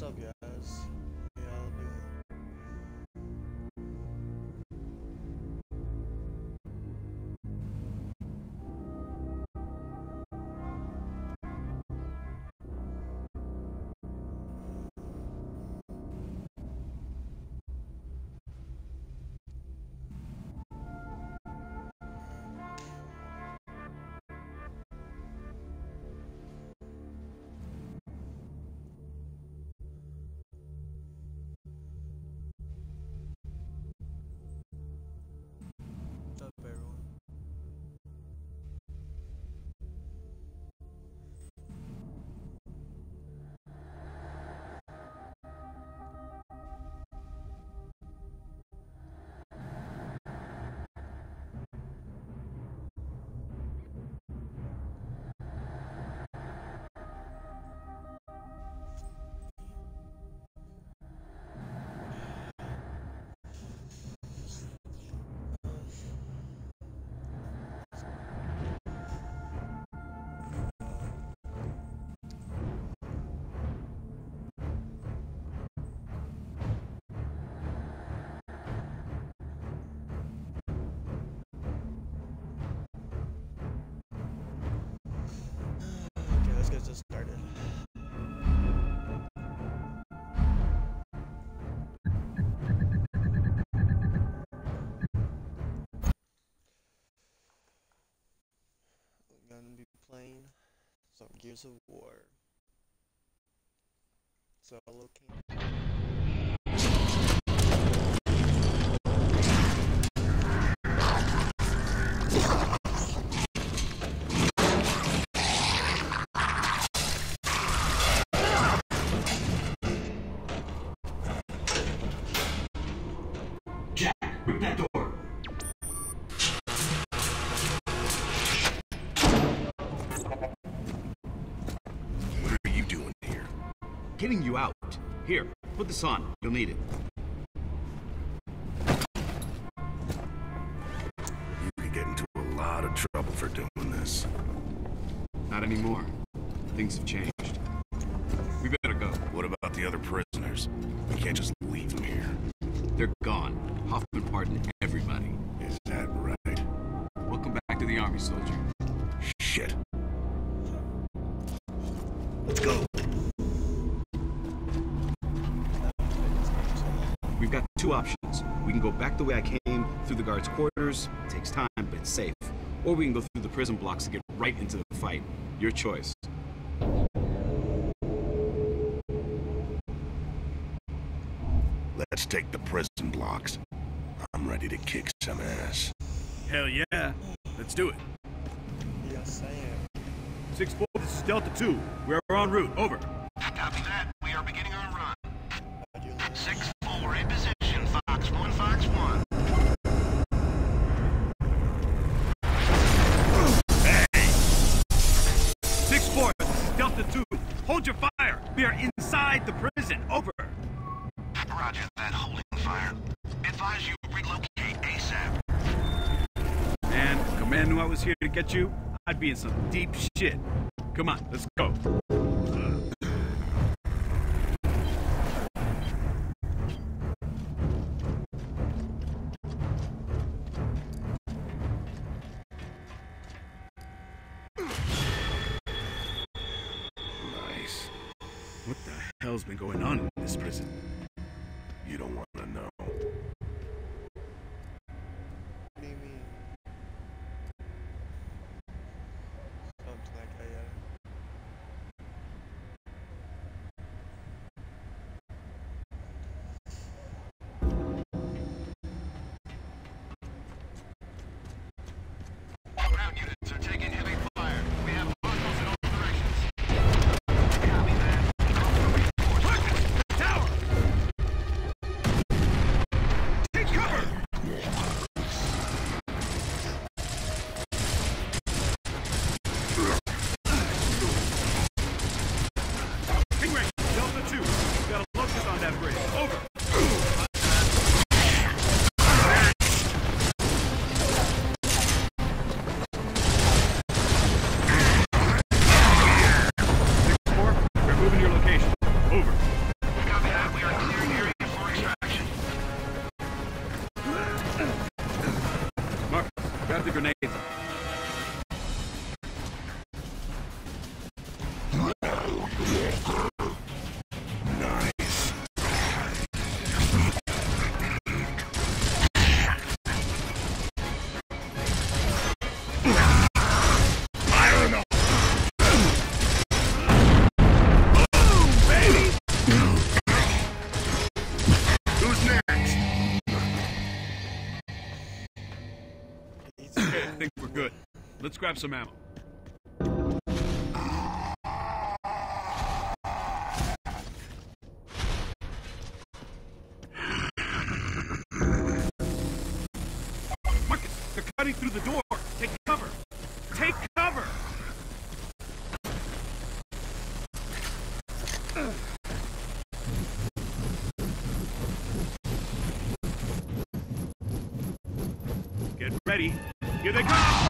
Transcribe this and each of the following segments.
What's up, guys? Playing some Gears of War. Solo King. Jack, rip that door. Getting you out. Here, put this on. You'll need it. You could get into a lot of trouble for doing this. Not anymore. Things have changed. We better go. What about the other prisoners? We can't just leave them here. They're gone. Hoffman pardoned everybody. Is that right? Welcome back to the army, soldier. Two options. We can go back the way I came, through the guards' quarters. It takes time, but it's safe. Or we can go through the prison blocks and get right into the fight. Your choice. Let's take the prison blocks. I'm ready to kick some ass. Hell yeah. Let's do it. Yes, I am. 6-4, this is Delta 2. We're en route. Over. Copy that. We are beginning our run. How'd you like? 6-4 in position. Hold your fire. We are inside the prison. Over. Roger that. Holding fire. Advise you relocate ASAP. Man, if command knew I was here to get you, I'd be in some deep shit. Come on, let's go. Hell's been going on in this prison? You don't want Let's grab some ammo. Marcus, they're cutting through the door. Take cover. Take cover. Get ready. Here they come.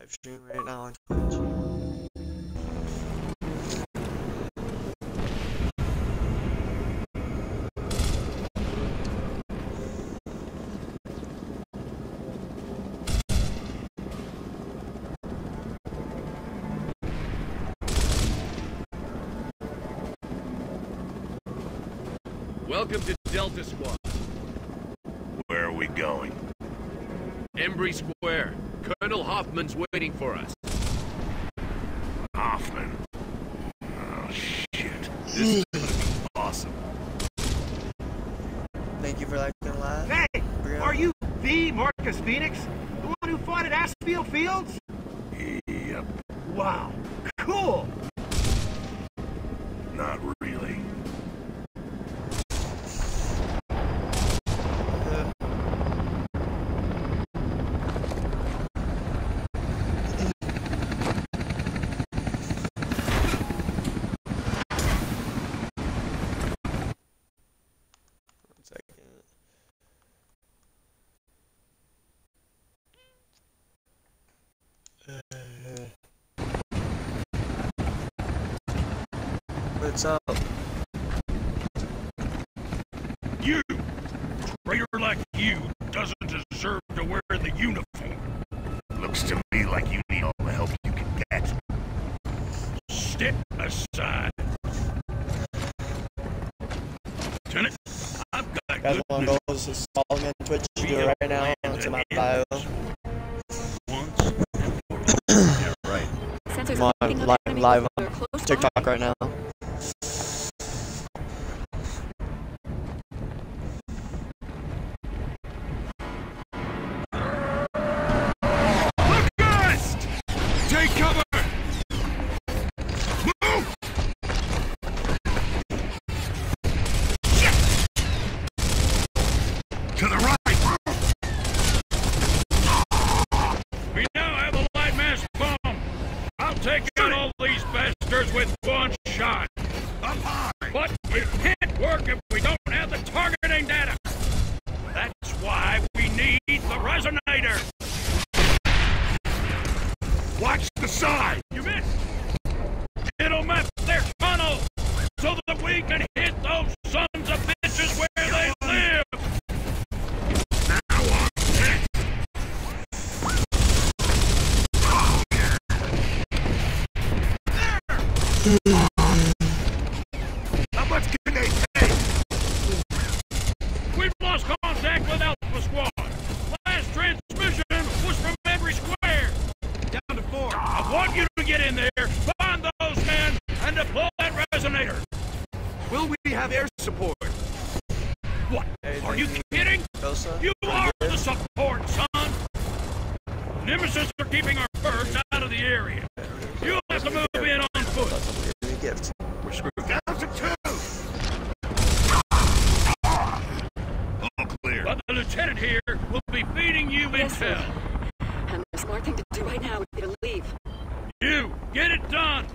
Live stream right now on Twitch. Welcome to Delta Squad. Where are we going? Embry Square. Colonel Hoffman's waiting for us. Hoffman. Oh, shit. This is gonna be awesome. Thank you for liking the live. Hey, Brio. are you the Marcus Phoenix? The one who fought at Aspho Fields? Yep. Wow, cool. Not really. Uh, One second. Uh, What's up? You! Traitor like you doesn't deserve to wear the uniform. Looks to me like you need all the help you can get. Step aside. Lieutenant, I've got Guys good want news. to go follow me on Twitch? Do it right now. It's in my bio. Once and for all. yeah, right. Sensors I'm on live, live on that are close by. TikTok right now. Take cover! Move! To the right! We now have a Lightmass bomb. I'll take out all these bastards with one we can hit those sons of bitches where they live. Now! Oh, yeah. How keeping our birds out of the area. You'll have to move in on foot. That's a gift. We're screwed. Down to two! All clear. But the lieutenant here will be feeding you Yes, sir. And the smart thing to do right now would be to leave. You get it done.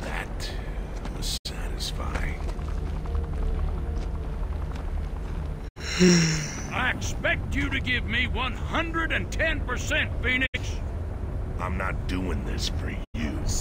That was satisfying. I expect you to give me 110%, Phoenix. I'm not doing this for you. What's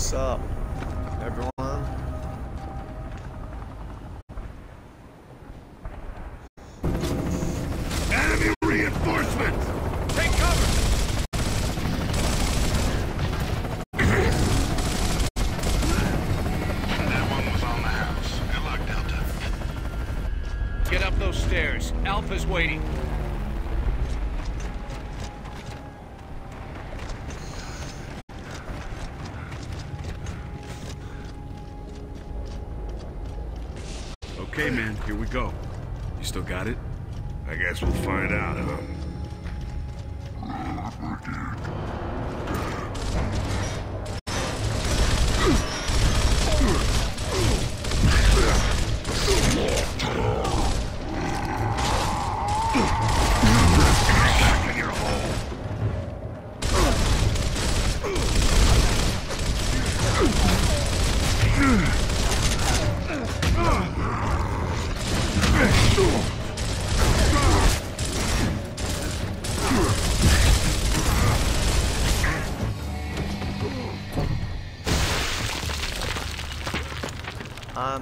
those stairs. Alpha's waiting. Okay, man, here we go. You still got it? I guess we'll find out, huh?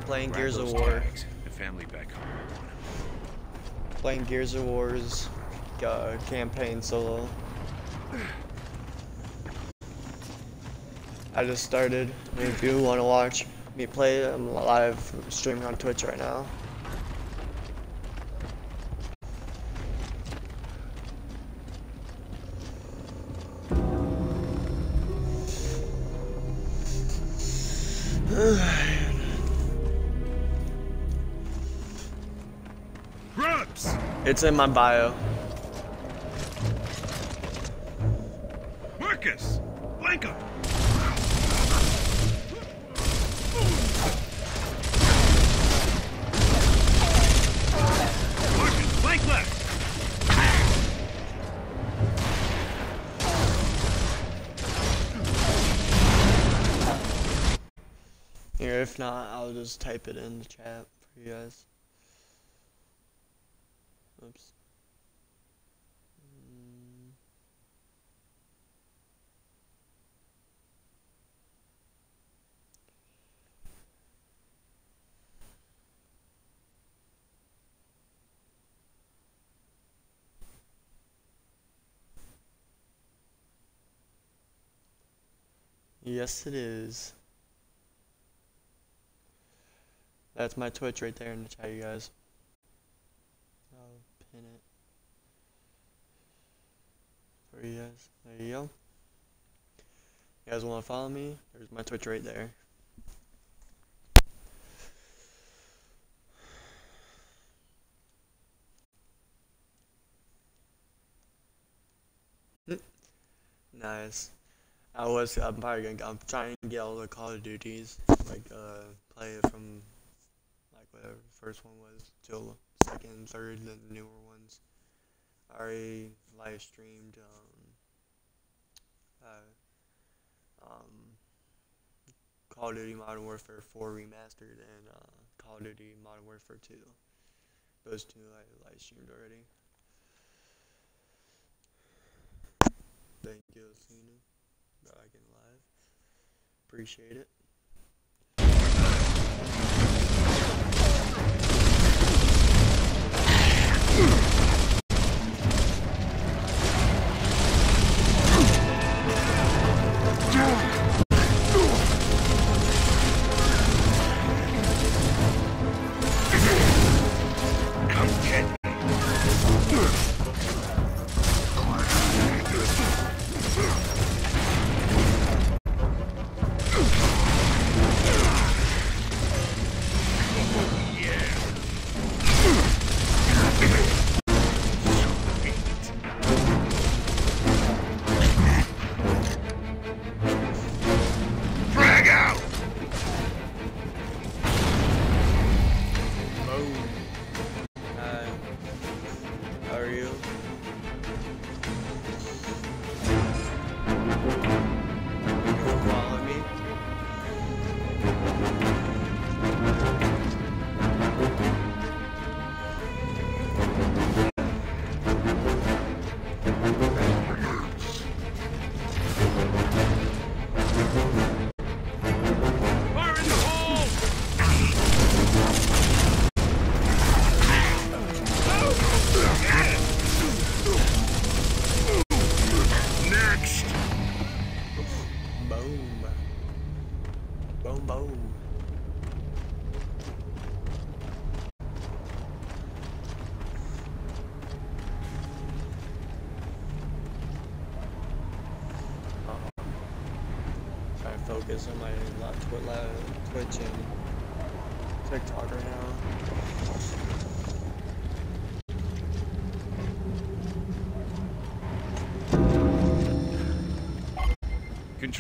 I'm playing Gears of War. The family back home. Playing Gears of War's uh, campaign solo. I just started. If you want to watch me play, I'm live streaming on Twitch right now. It's in my bio. Marcus! Blanca! Marcus, flank left! Here, if not, I'll just type it in the chat for you guys. Oops. Yes, it is. That's my Twitch right there in the chat, you guys. where he is. There you go. You guys want to follow me? There's my Twitch right there. nice. I was. I'm probably gonna. I'm trying to get all the Call of Duties, like uh, play it from, like whatever the first one was till second, third, the newer one. I already live streamed um, uh, um, Call of Duty Modern Warfare 4 remastered and uh, Call of Duty Modern Warfare 2. Those two I live streamed already. Thank you, Cena. Back in live. Appreciate it. You?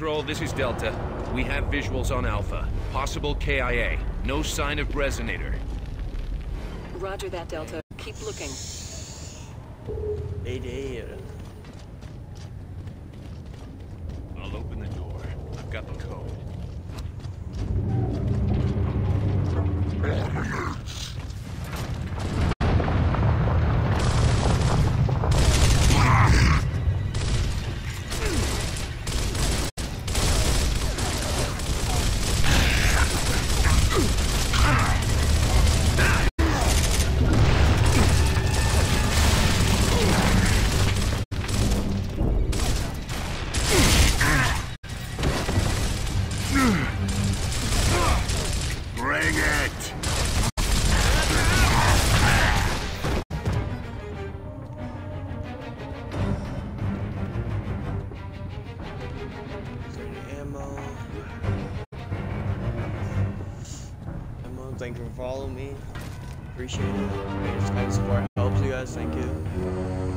Control, this is Delta. We have visuals on Alpha. Possible KIA. No sign of Resonator. Roger that, Delta. Keep looking. Thank you for following me. Appreciate it. This kind of support helps you guys, thank you.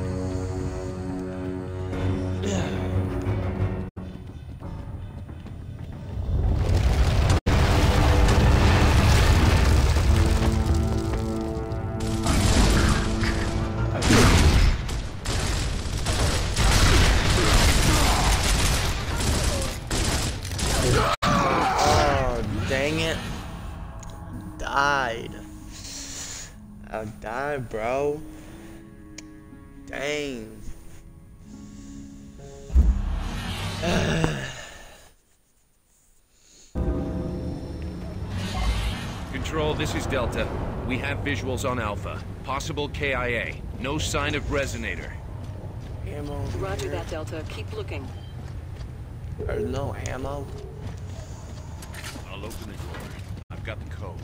Bro. Dang. Control, this is Delta. We have visuals on Alpha. Possible KIA. No sign of Resonator. ammo. over Roger here. that, Delta. Keep looking. There's no ammo. I'll open the door. I've got the code.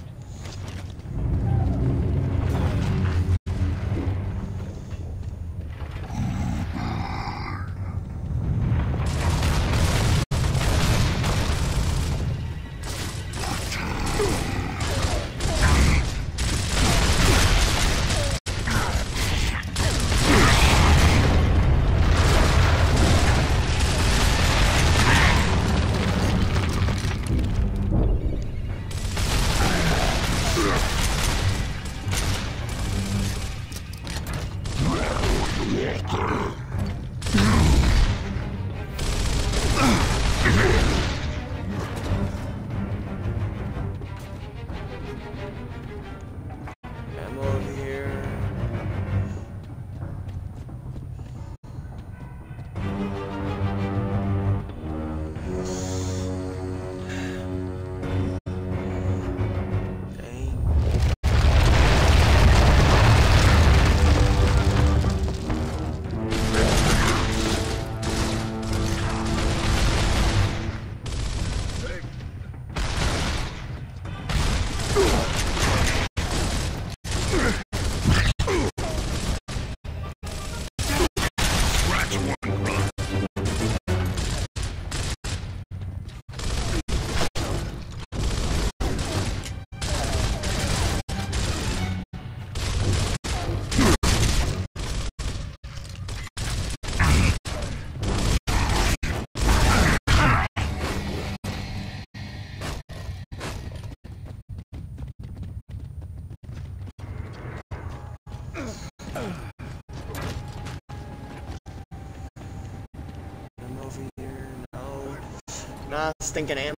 Nah, stinking ammo.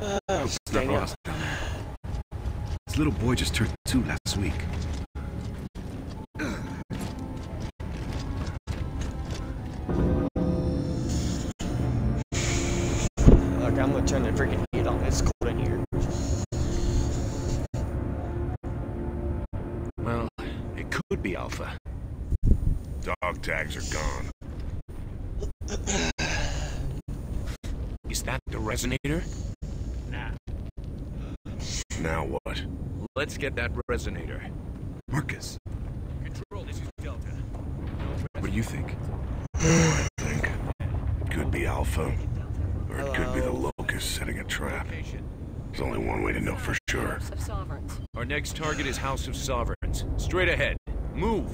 Oh, oh Snuck dang it. Ross down there. This little boy just turned two last week. Look, I'm gonna turn the freaking heat on. It's cold in here. Well, it could be Alpha. Dog tags are gone. Is that the resonator? Nah. Now what? Let's get that resonator. Marcus, Control, this is Delta. what do you think? I think. It could be Alpha, or it could be the Locust setting a trap. There's only one way to know for sure. House of Sovereigns. Our next target is House of Sovereigns. Straight ahead. Move.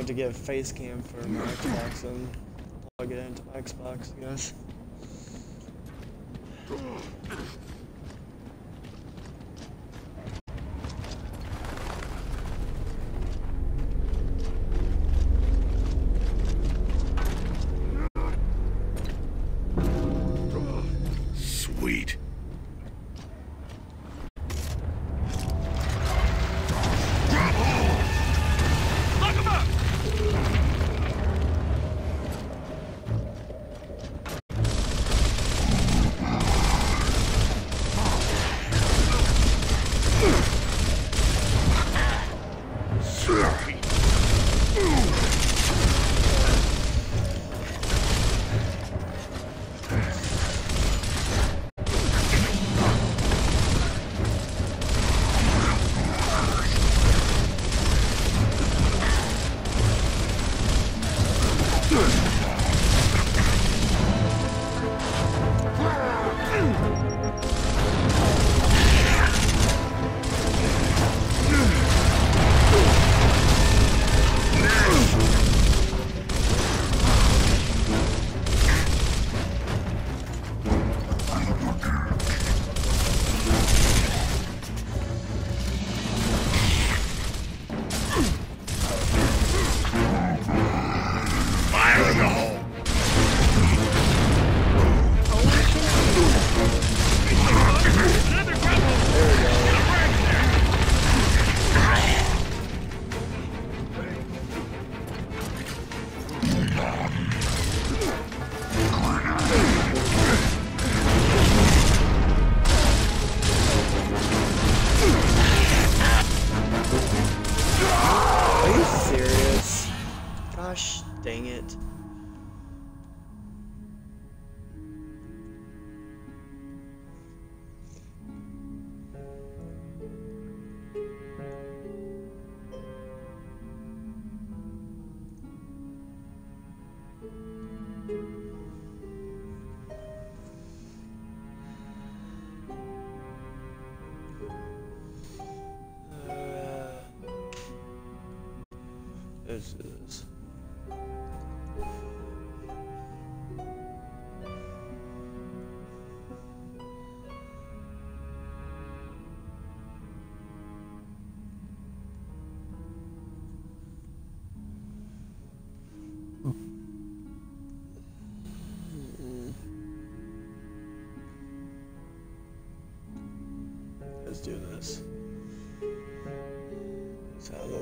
Hurt. To get a face cam for my Xbox and plug it into my Xbox, I guess. Gosh dang it. Let's do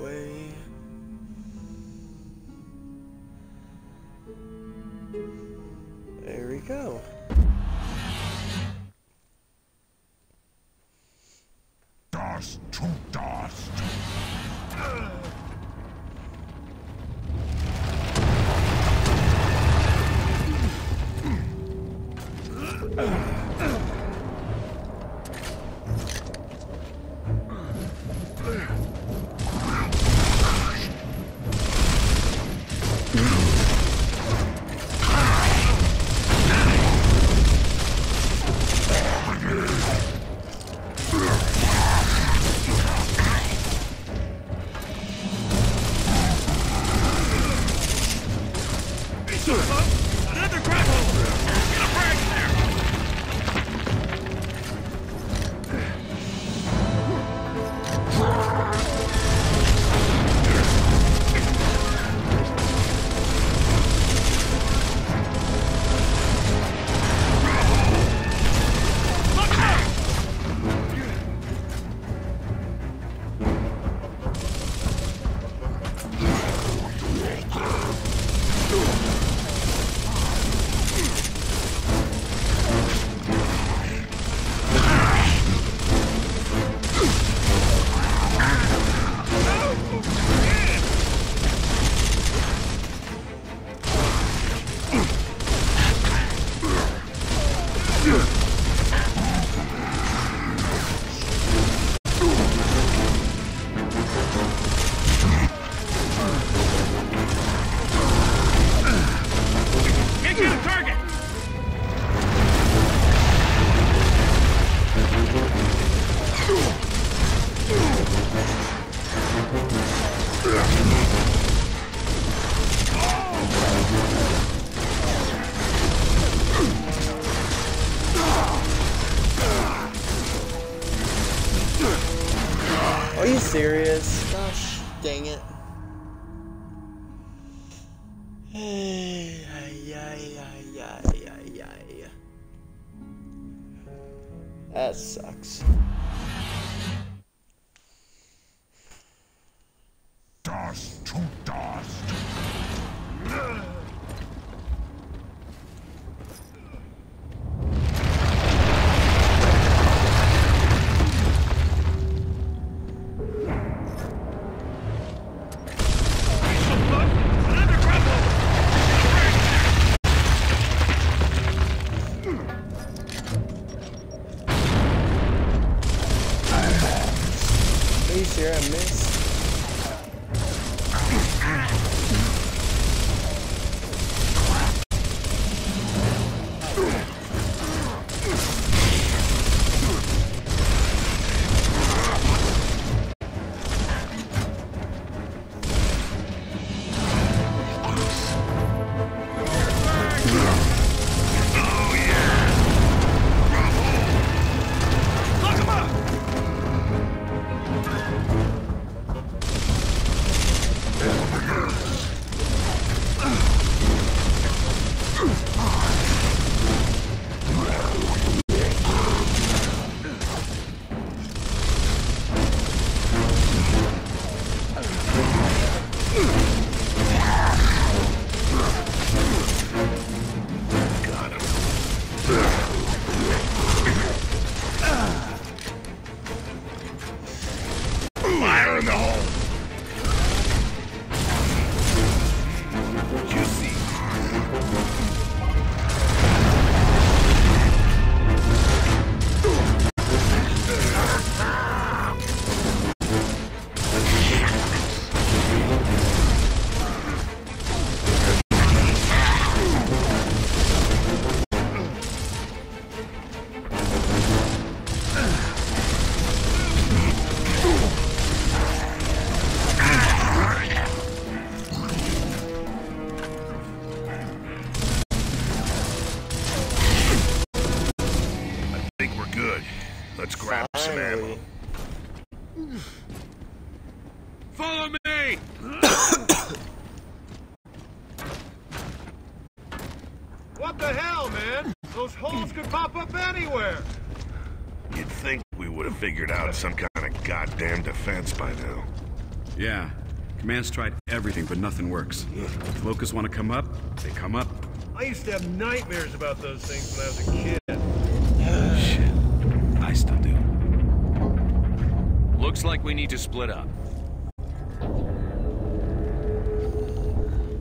figured some kind of goddamn defense by now. Yeah. Command's tried everything, but nothing works. If locusts want to come up, they come up. I used to have nightmares about those things when I was a kid. Shit. I still do. Looks like we need to split up.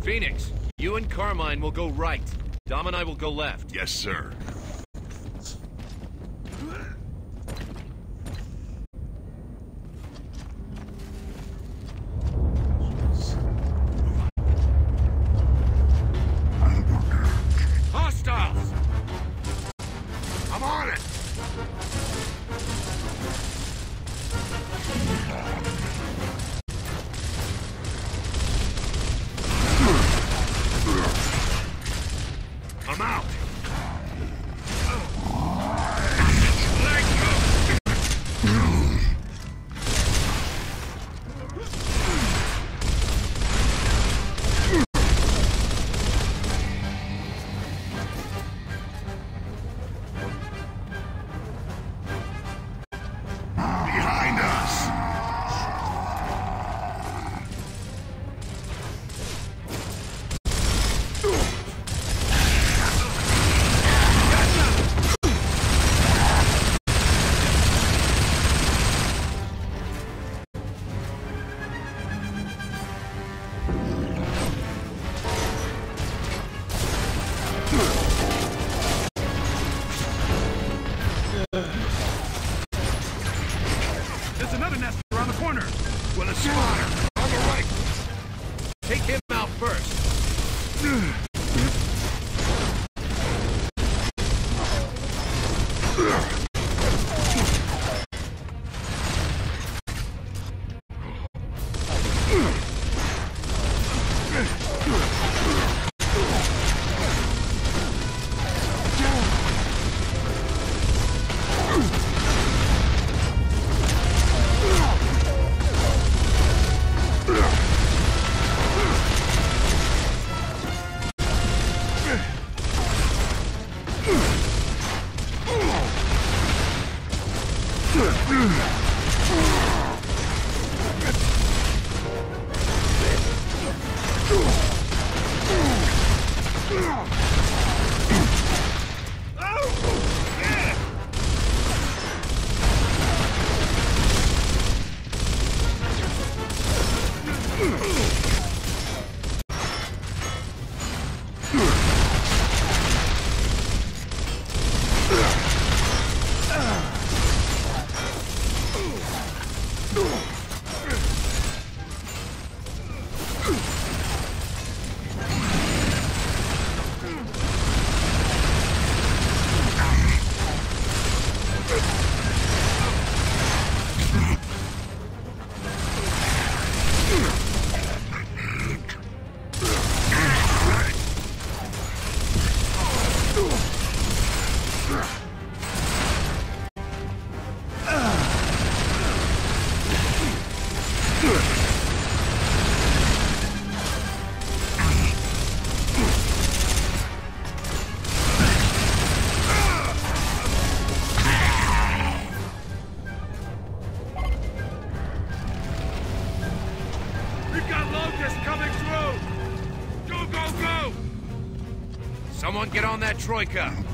Phoenix, you and Carmine will go right. Dom and I will go left. Yes, sir. Troika.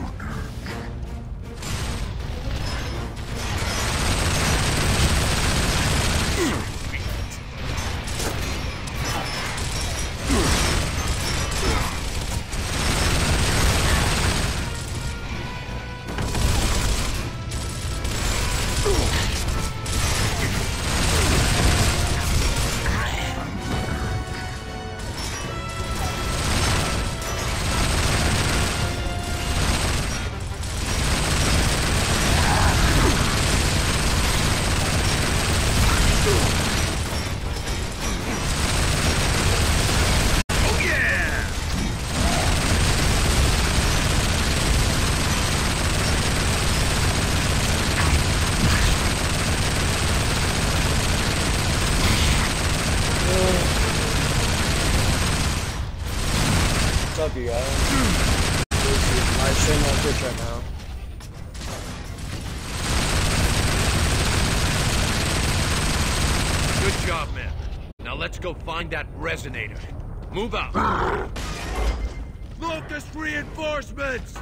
What's up, you guys? This is live stream on Twitch right now. Good job, man. Now let's go find that resonator. Move out. Ah. Locust reinforcements!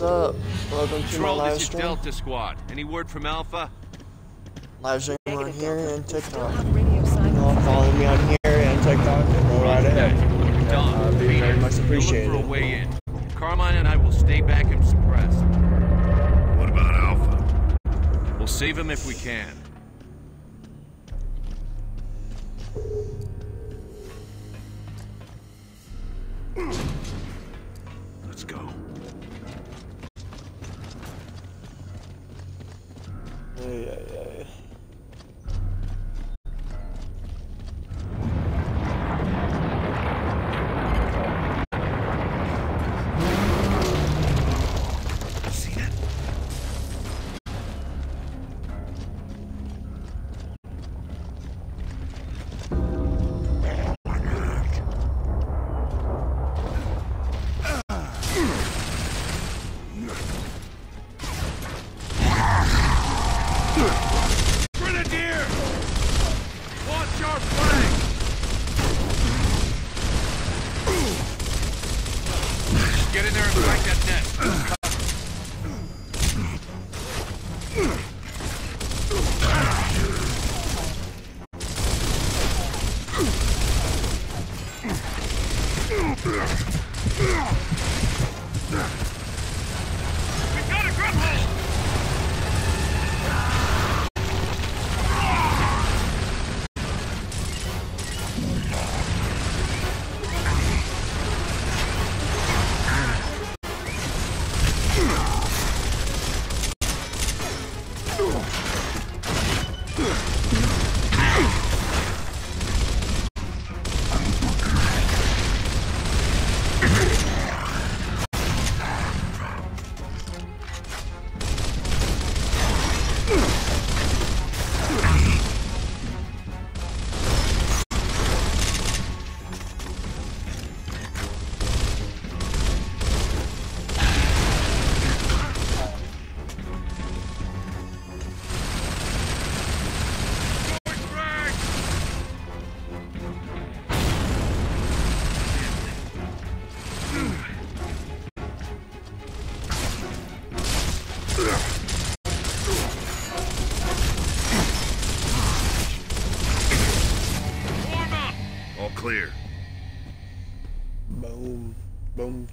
What's up? Welcome to my Control, live this is stream. Delta Squad. Any word from Alpha? Live stream on here Delta. and TikTok. have You all follow me on here and TikTok. Go right ahead. Done. I'd uh, be very much appreciated. Look for a way in. Carmine and I will stay back and suppress. What about Alpha? We'll save him if we can. Let's go. Ay, ay, ay. Ugh! Ugh!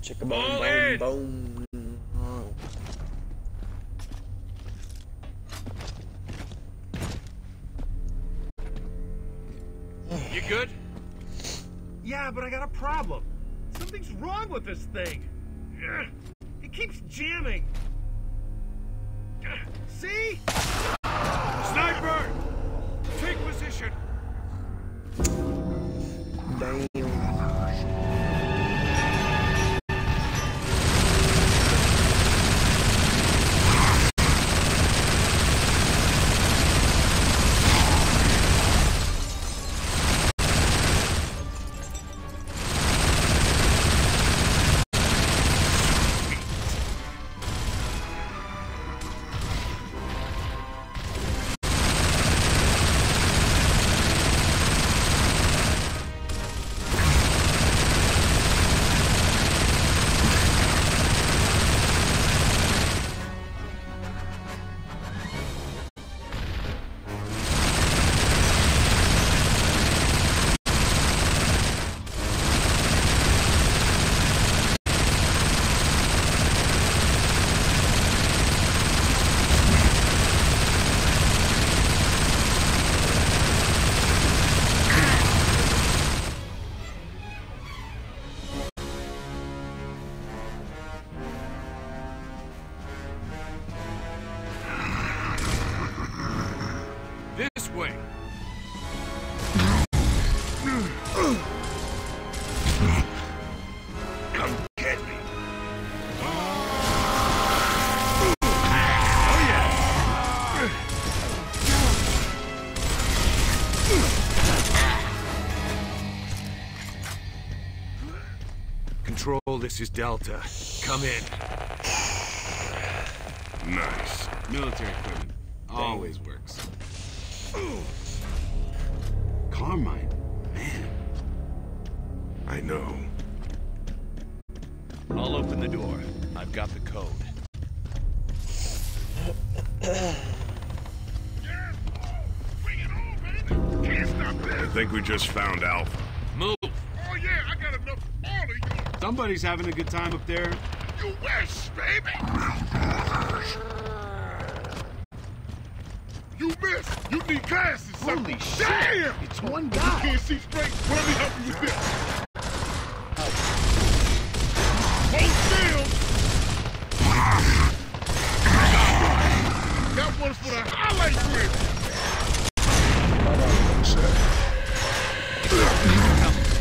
Chicka boom. All Boom. Boom. Control, this is Delta. Come in. Nice. Military equipment. Always works. Carmine. Man. I know. I'll open the door. I've got the code. Bring it on. Can't stop this. I think we just found Alpha. Move! Oh, yeah, I got enough for all of you. Somebody's having a good time up there. You wish, baby. You missed. You need glasses. son. Holy shit. Damn. It's one You guy. can't see straight. Let me help you with this. Hold still. That one's for the highlight reel.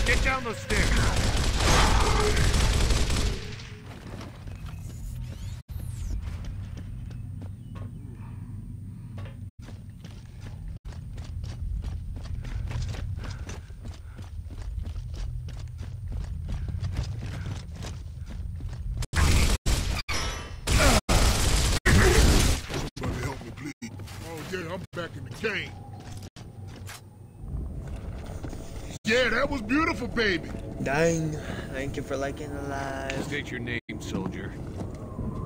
Get down those stairs. Somebody help me, please. Oh, yeah, I'm back in the game. Yeah, that was beautiful, baby. Dang. Thank you for liking the live. State your name, soldier.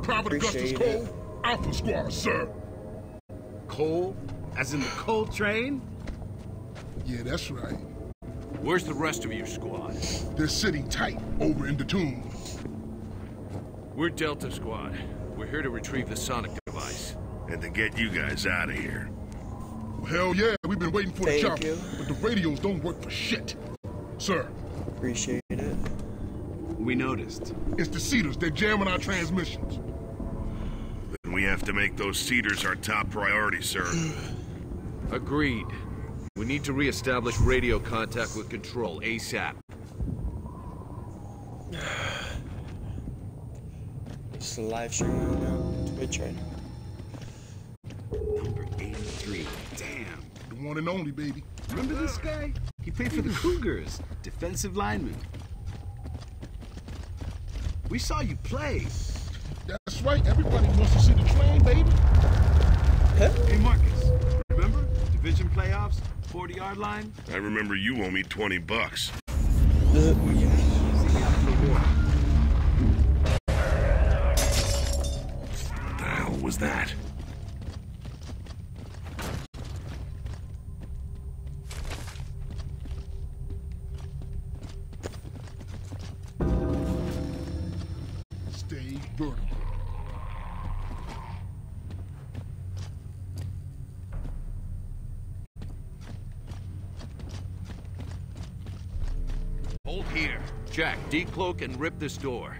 Private Augustus Appreciate Cole, Alpha Squad, sir. Cole? As in the Cole Train? Yeah, that's right. Where's the rest of your squad? They're sitting tight over in the tomb. We're Delta Squad. We're here to retrieve the sonic device. And to get you guys out of here. Hell yeah, we've been waiting for Thank the chopper, you. but the radios don't work for shit. Sir, Appreciate it. We noticed. it's the Seeders. They're jamming our transmissions. Then we have to make those Seeders our top priority, sir. Agreed. We need to re-establish radio contact with Control ASAP. It's a live stream right now on uh, Twitch right now. Number 83. Damn. The one and only, baby. Remember this guy? He played for the Cougars, defensive lineman. We saw you play. That's right. Everybody wants to see the train, baby. Hey, Marcus. Remember? Division playoffs, 40 yard line? I remember you owe me 20 bucks. What the hell was that? Here. Jack, decloak and rip this door.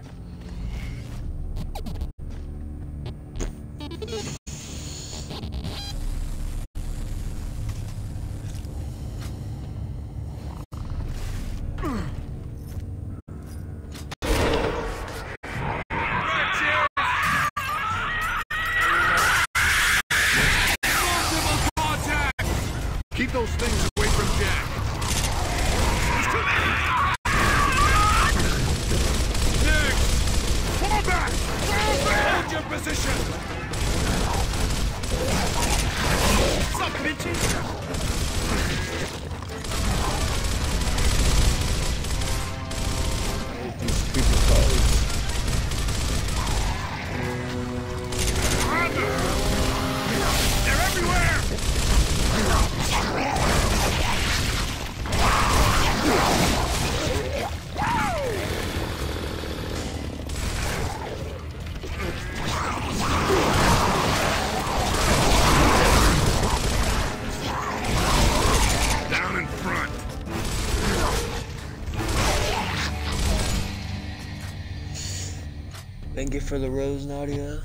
For the rose, Nadia.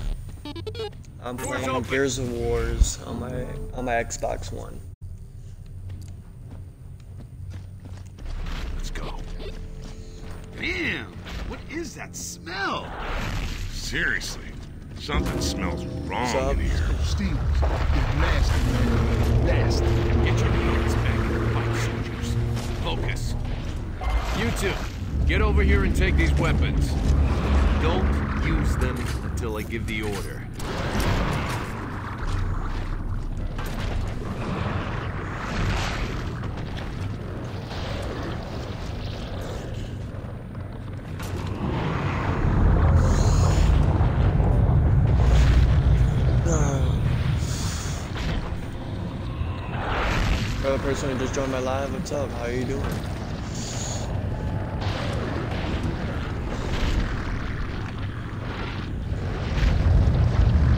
I'm playing. Gears of Wars on my on my Xbox One. Let's go. Damn, what is that smell? Seriously, something smells wrong Sup? in here. Stevens is nasty, man. Nasty. Get your hands back in the fight, soldiers. Focus. You two, get over here and take these weapons. Don't use them until I give the order. Person who just joined my live, what's up? How are you doing?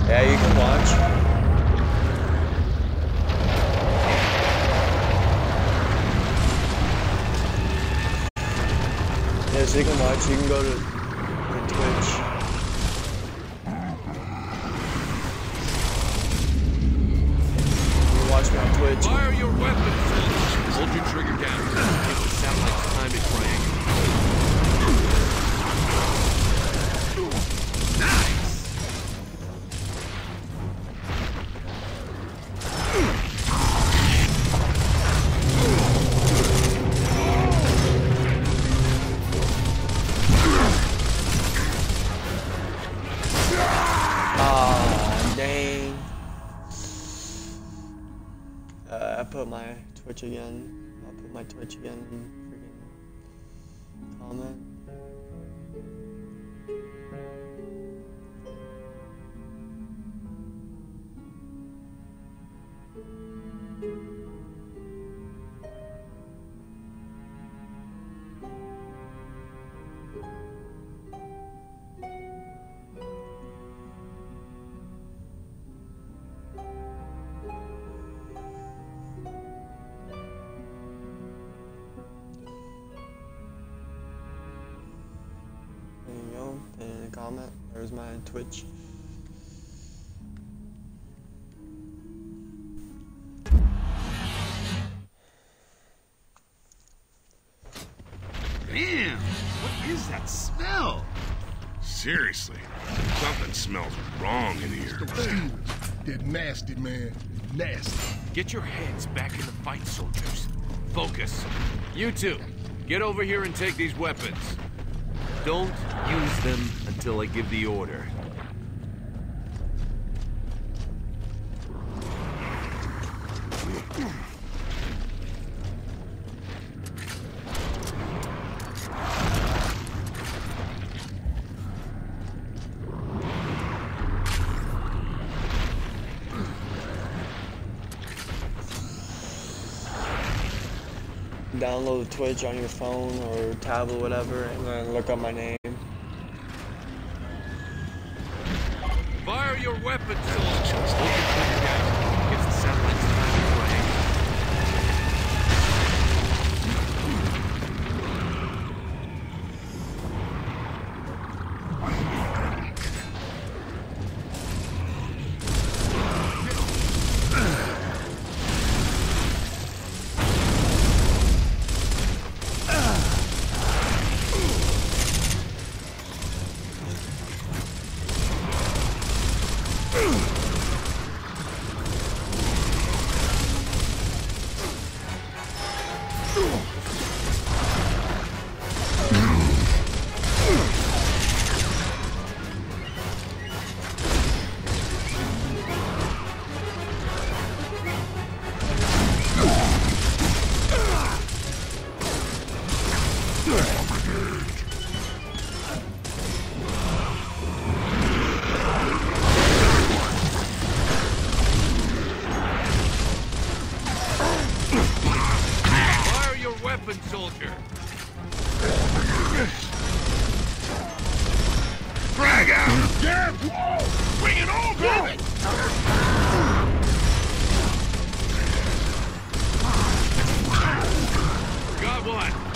Yeah, you can watch. Yeah, so Twitch again. I'll put my Twitch again There's Twitch. Damn, what is that smell? Seriously, something smells wrong in here. Stevens, that nasty, man. Nasty. Get your heads back in the fight, soldiers. Focus. You two, get over here and take these weapons. Don't use them until I give the order. Twitch on your phone or tablet, whatever, and then look up my name. One!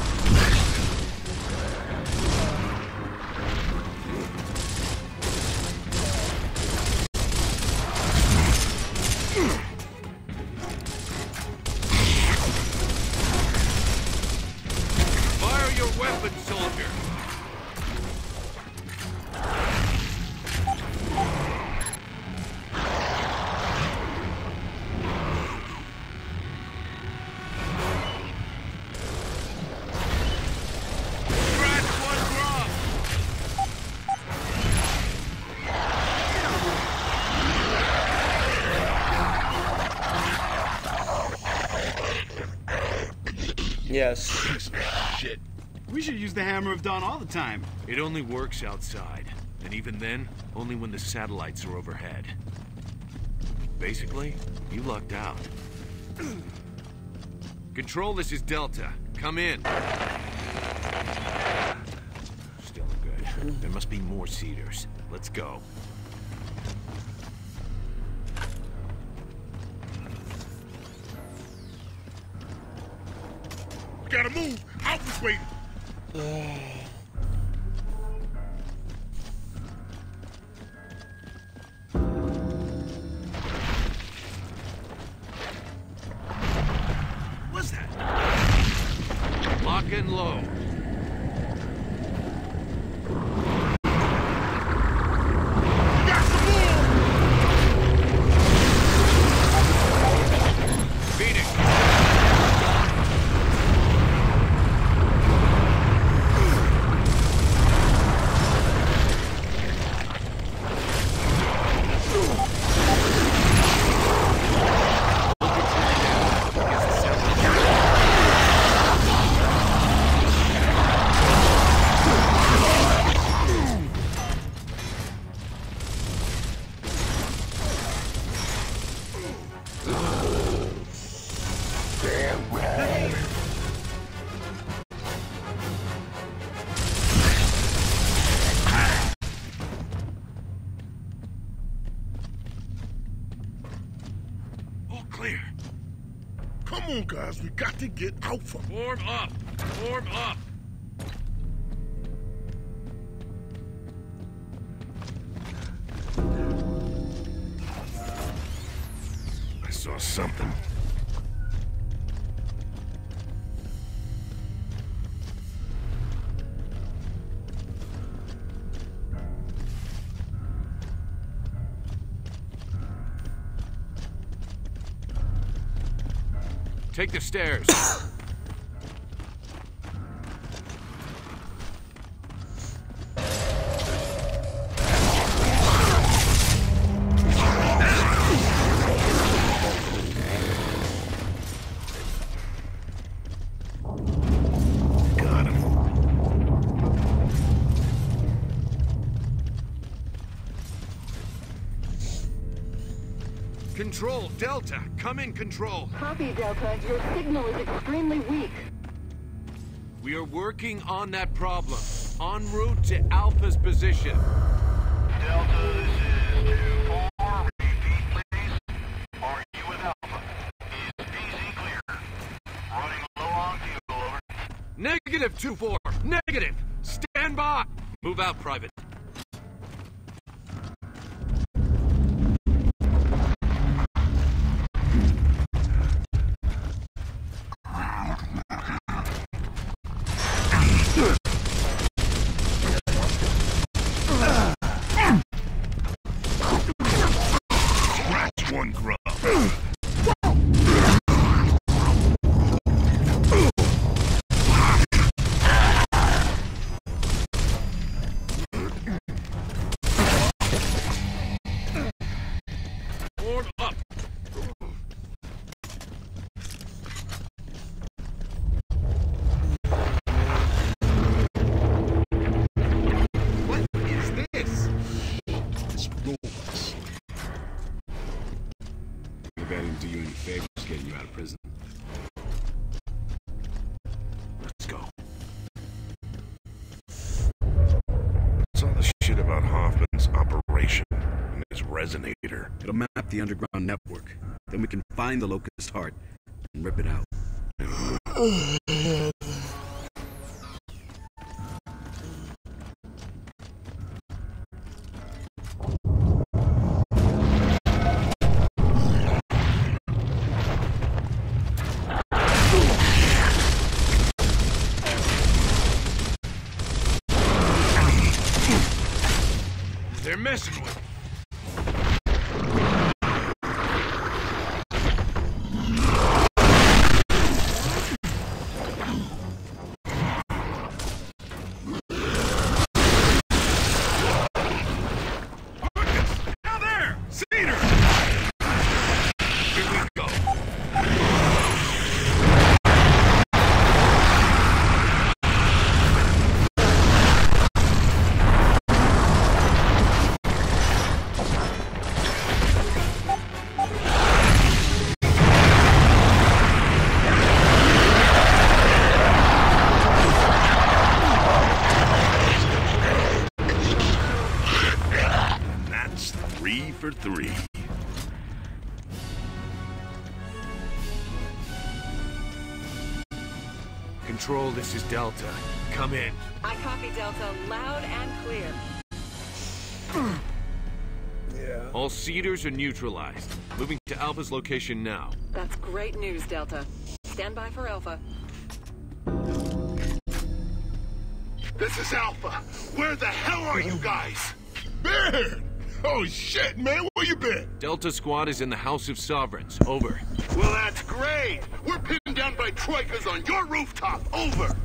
Yes. Shit. We should use the Hammer of Dawn all the time. It only works outside, and even then, only when the satellites are overhead. Basically, you lucked out. Control, this is Delta. Come in. Still good. There must be more Seeders. Let's go. Come on, guys. We got to get Alpha. Form up. Form up. Take the stairs. Control, Delta. Come in, Control. Copy, Delta. Your signal is extremely weak. We are working on that problem. En route to Alpha's position. Delta, this is 2-4, repeat please. Are you with Alpha? Is DZ clear? Running low on fuel, over. Negative 2-4. Negative. Stand by. Move out, Private. Resonator? It'll map the underground network. Then we can find the locust heart and rip it out. They're messing with me. This is Delta. Come in. I copy Delta loud and clear. Yeah. All Seeders are neutralized. Moving to Alpha's location now. That's great news, Delta. Stand by for Alpha. This is Alpha. Where the hell are you guys? Man! Oh shit, man, where you been? Delta Squad is in the House of Sovereigns. Over. Well, that's great. We're pinned down by troikas on your rooftop. Over.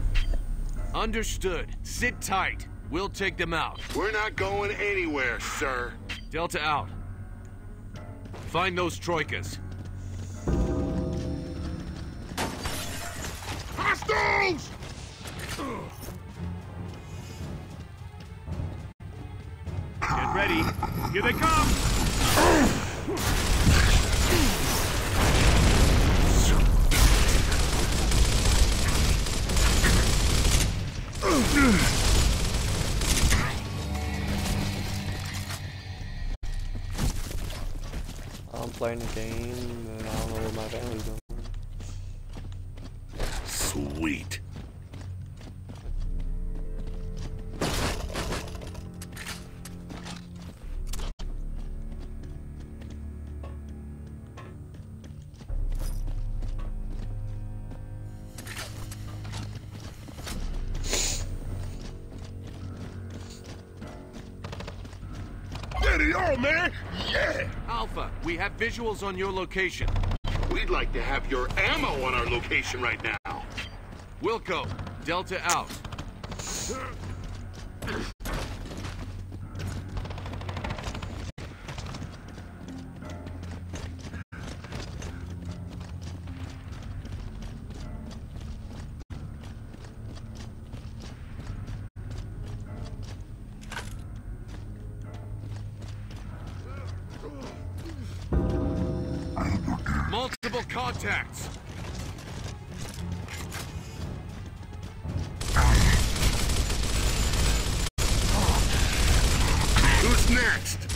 Understood. Sit tight. We'll take them out. We're not going anywhere, sir. Delta out. Find those troikas. Hostiles! Get ready. Here they come. I'm playing a game and I don't know where my family's going. Sweet. Visuals on your location. We'd like to have your ammo on our location right now. Wilco, Delta out. Who's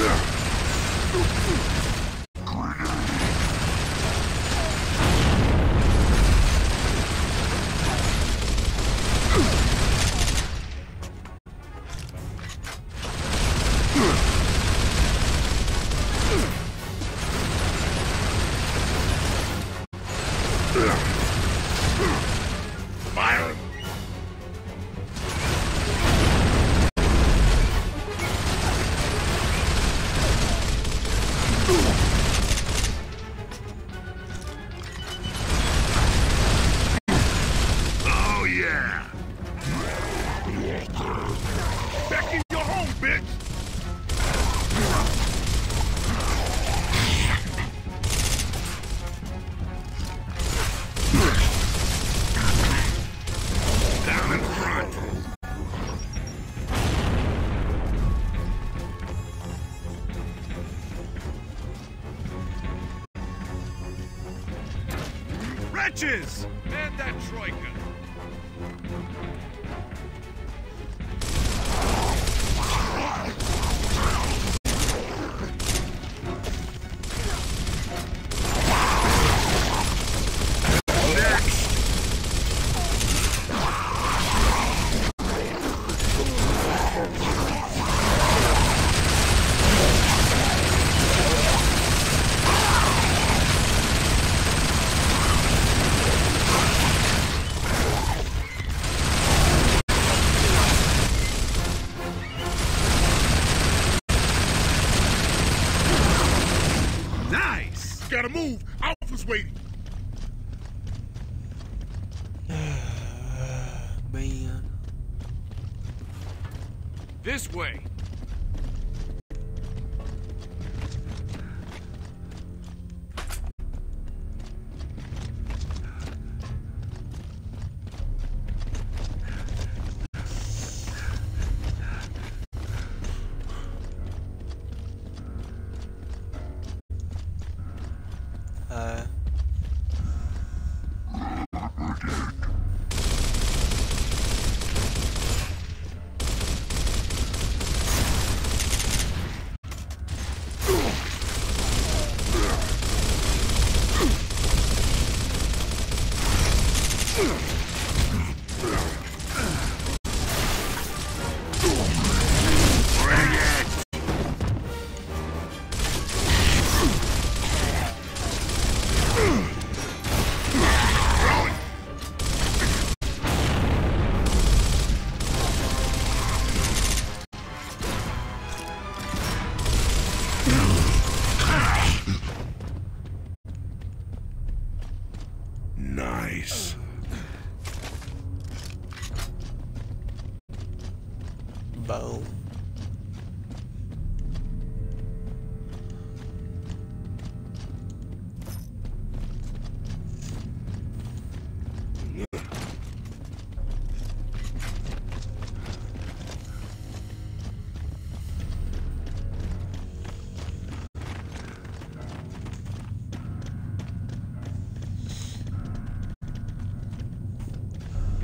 Fire! Wretches!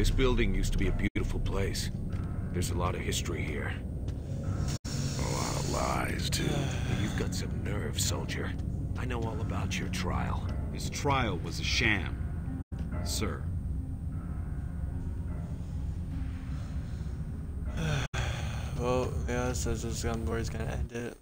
This building used to be a beautiful place. There's a lot of history here. A lot of lies, too. You've got some nerve, soldier. I know all about your trial. His trial was a sham, sir. Well, yeah, so this is where he's gonna end it.